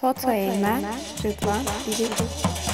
Foto Eymen, Rıdvan İlik